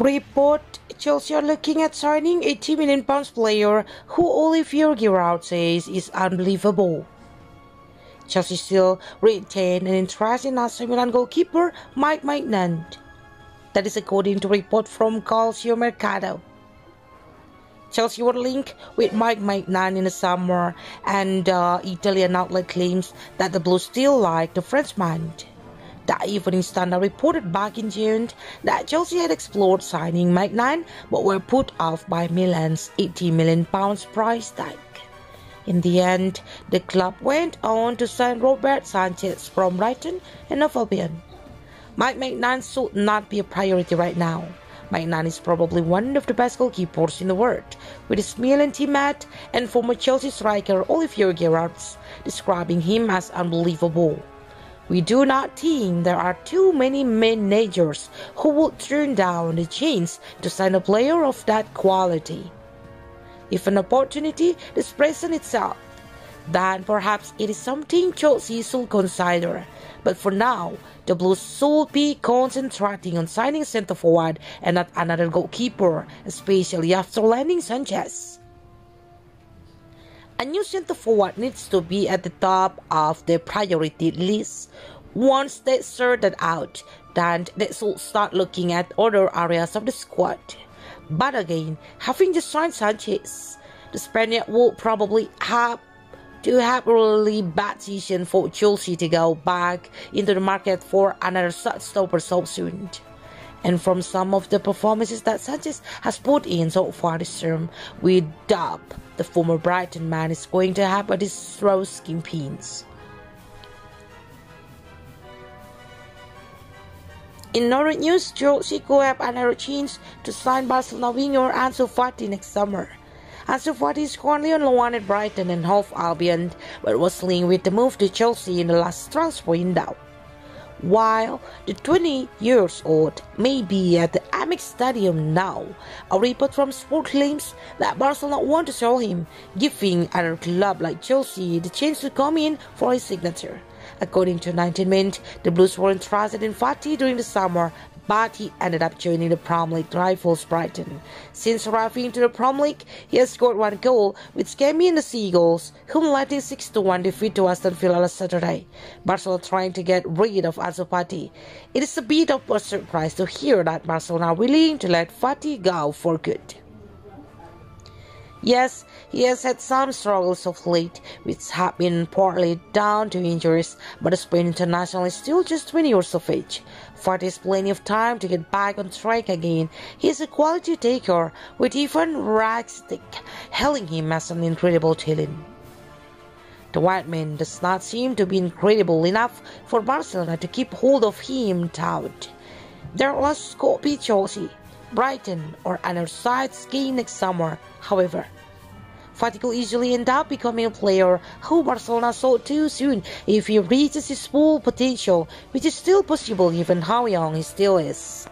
Report Chelsea are looking at signing a 80 million pounds player who Olivier Giroud says is unbelievable. Chelsea still retain an interest in AC Milan goalkeeper Mike Maignan. That is according to report from Calcio Mercato. Chelsea were linked with Mike Maignan in the summer, and uh, Italian outlet claims that the Blues still like the Frenchman. The Evening Standard reported back in June that Chelsea had explored signing Maignan but were put off by Milan's 80 million pounds price tag. In the end, the club went on to sign Robert Sanchez from Brighton and Albion. Mike Maignan should not be a priority right now. Maignan is probably one of the best goalkeepers in the world, with his Milan teammate and former Chelsea striker Olivier Giroud describing him as unbelievable. We do not think there are too many managers who would turn down the chance to sign a player of that quality. If an opportunity is present itself, then perhaps it is something Chelsea should consider. But for now, the Blues should be concentrating on signing center forward and not another goalkeeper, especially after landing Sanchez. A new center forward needs to be at the top of the priority list. Once they sort that out, then they should start looking at other areas of the squad. But again, having just signed Sanchez, the Spaniard will probably have to have a really bad season for Chelsea to go back into the market for another such stopper so soon. And from some of the performances that Sanchez has put in so far this term, we doubt the former Brighton man is going to have a disastrous campaigns. In Norwich news, Chelsea could have another chance to sign Barcelona winger Ansu Fati next summer. Ansu Fati is currently on loan at Brighton and Hove Albion, but was linked with the move to Chelsea in the last transfer window. While the 20 years old may be at the Amex Stadium now, a report from Sport claims that Barcelona want to sell him, giving another club like Chelsea the chance to come in for his signature. According to 90min, the Blues were interested in Fati during the summer, but he ended up joining the Premier League rivals Brighton. Since arriving to the Premier League, he has scored one goal with Scammy and the Seagulls, whom led in 6-1 defeat to Aston Villa last Saturday. Barcelona trying to get rid of Ansu Fati. It is a bit of a surprise to hear that Barcelona willing to let Fati go for good. Yes, he has had some struggles of late, which have been partly down to injuries, but the Spain international is still just 20 years of age. Fati has plenty of time to get back on track again. He is a quality taker, with even Ragstick hailing him as an incredible talent. The white man does not seem to be incredible enough for Barcelona to keep hold of him out. There was scope Chelsea, Brighton, or another side skiing next summer, however. Fati could easily end up becoming a player who Barcelona saw too soon if he reaches his full potential, which is still possible given how young he still is.